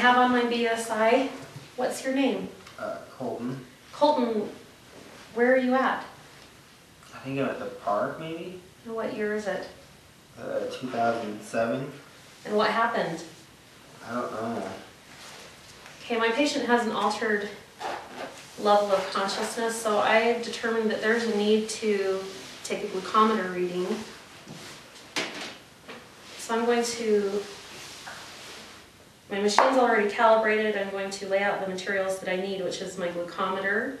have on my BSI, what's your name? Uh, Colton. Colton, where are you at? I think I'm at the park maybe. And what year is it? Uh, 2007. And what happened? I don't know. Okay, my patient has an altered level of consciousness, so I've determined that there's a need to take a glucometer reading. So I'm going to, my machine's already calibrated, I'm going to lay out the materials that I need, which is my glucometer,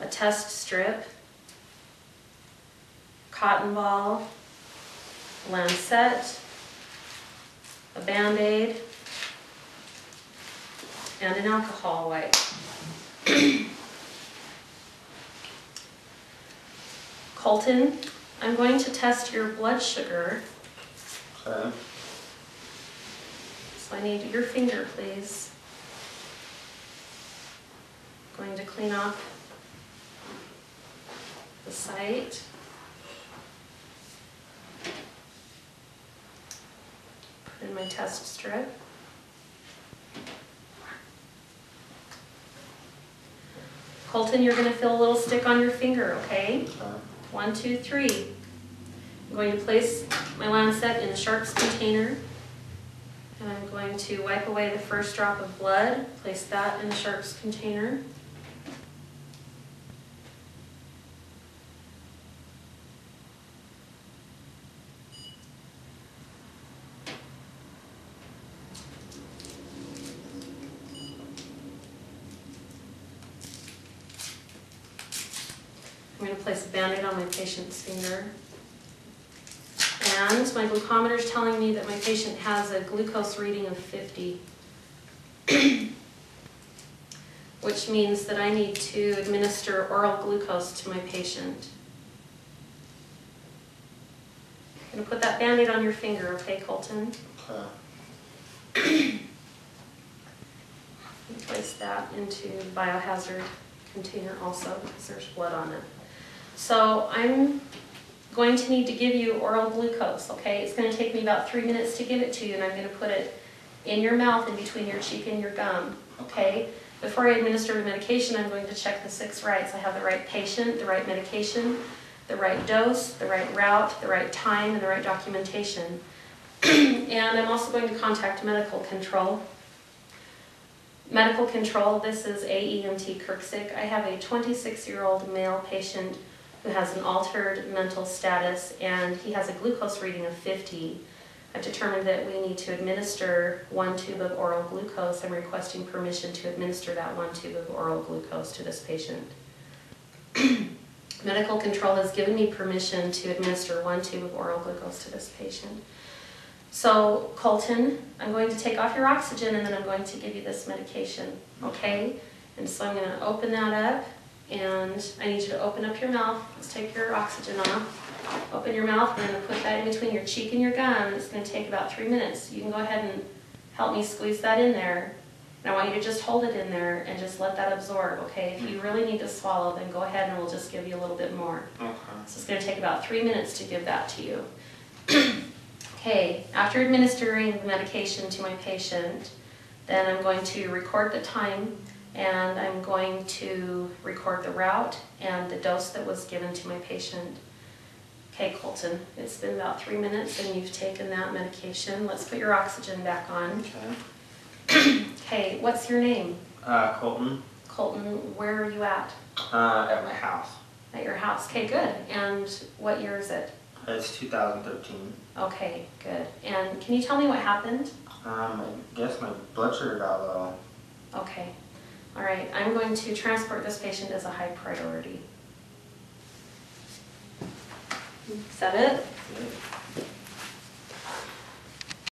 a test strip, cotton ball, lancet, a Band-Aid, and an alcohol wipe. Colton, I'm going to test your blood sugar, Okay. So I need your finger, please. Going to clean off the site. Put in my test strip. Colton, you're gonna feel a little stick on your finger, okay? Okay. One, two, three. I'm going to place my lancet in the sharps container. And I'm going to wipe away the first drop of blood, place that in the sharps container. I'm going to place a Band-Aid on my patient's finger. And my glucometer is telling me that my patient has a glucose reading of 50. Which means that I need to administer oral glucose to my patient. I'm going to put that Band-Aid on your finger, okay, Colton? Uh. Okay. Place that into the biohazard container also, because there's blood on it. So I'm going to need to give you oral glucose, okay? It's gonna take me about three minutes to give it to you, and I'm gonna put it in your mouth and between your cheek and your gum, okay? Before I administer the medication, I'm going to check the six rights. I have the right patient, the right medication, the right dose, the right route, the right time, and the right documentation. And I'm also going to contact medical control. Medical control, this is AEMT Kerksiek. I have a 26-year-old male patient who has an altered mental status and he has a glucose reading of 50. I've determined that we need to administer one tube of oral glucose. I'm requesting permission to administer that one tube of oral glucose to this patient. Medical control has given me permission to administer one tube of oral glucose to this patient. So Colton, I'm going to take off your oxygen and then I'm going to give you this medication, okay? And so I'm gonna open that up and I need you to open up your mouth. Let's take your oxygen off. Open your mouth and then put that in between your cheek and your gum. It's gonna take about three minutes. You can go ahead and help me squeeze that in there. And I want you to just hold it in there and just let that absorb, okay? If you mm. really need to swallow, then go ahead and we'll just give you a little bit more. Okay. So it's gonna take about three minutes to give that to you. Okay, after administering the medication to my patient, then I'm going to record the time and I'm going to record the route and the dose that was given to my patient. Okay, Colton, it's been about three minutes and you've taken that medication. Let's put your oxygen back on. Okay. Okay, what's your name? Uh, Colton. Colton, where are you at? Uh, at my house. At your house. Okay, good. And what year is it? It's 2013. Okay, good. And can you tell me what happened? Um, I guess my blood sugar got low. Okay, all right, I'm going to transport this patient as a high priority. Is that it?